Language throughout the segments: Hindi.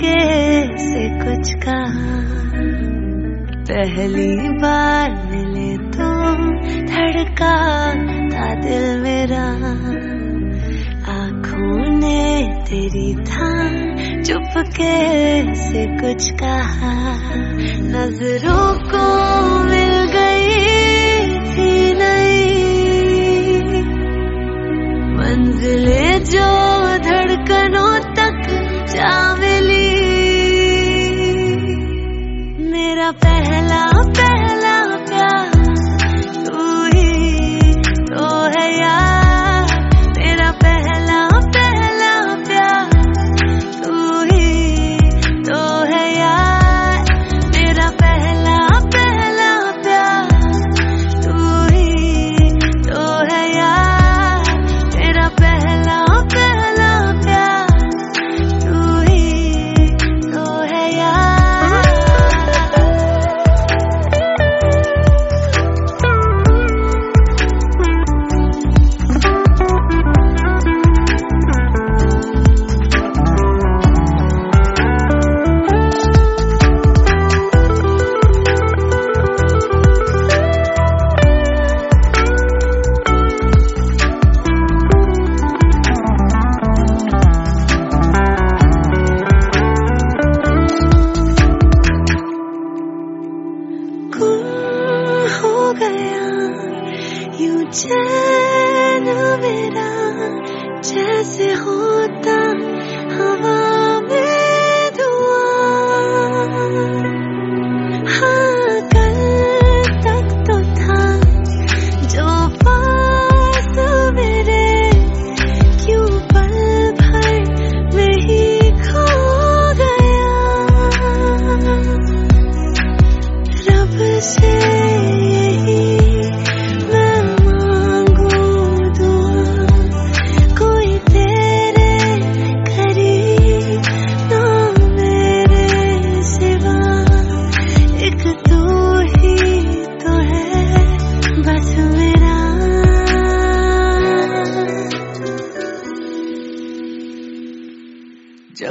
चुपके से कुछ कहा। पहली बार मिले तो धड़का था दिल मेरा। आँखों ने तेरी था चुपके से कुछ कहा। नज़रों को मिल गई थी नई। मंजिले जो पहला चैन मेरा जैसे होता हवा में धुआँ हाँ कल तक तो था जो पास मेरे क्यों पल भर में ही खो गया रब से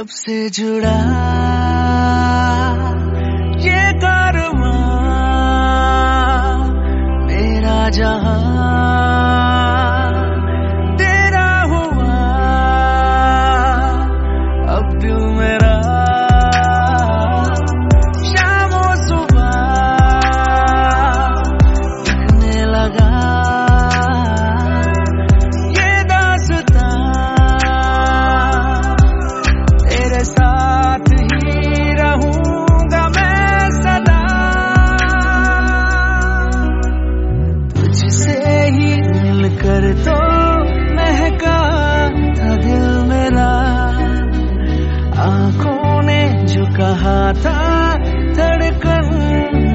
जब से जुड़ा मिलकर तो महका था दिल मेरा। आँखों ने जो कहा था, धड़कन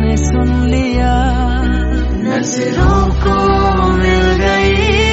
ने सुन लिया। नज़रों को मिल गई